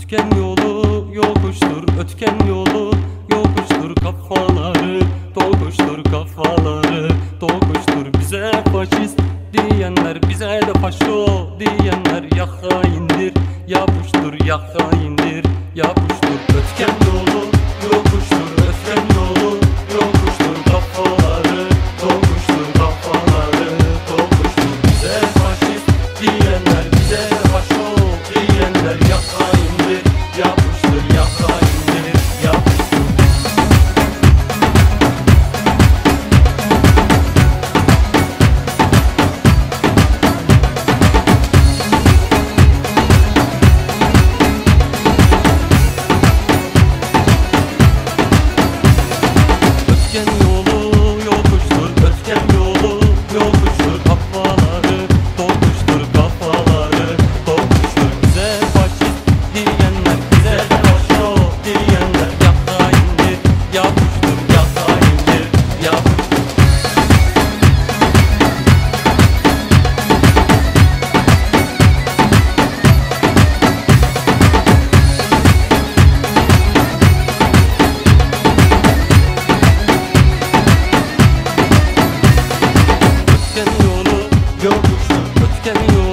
Ötken yolu yokuştur Ötken yolu yokuştur Kafaları. Dokuştur Kafaları dokuştur Bize faşist diyenler Bize de faşo diyenler. Ya haindir ya puştur Ya haindir ya 愿你 caminho, outro caminho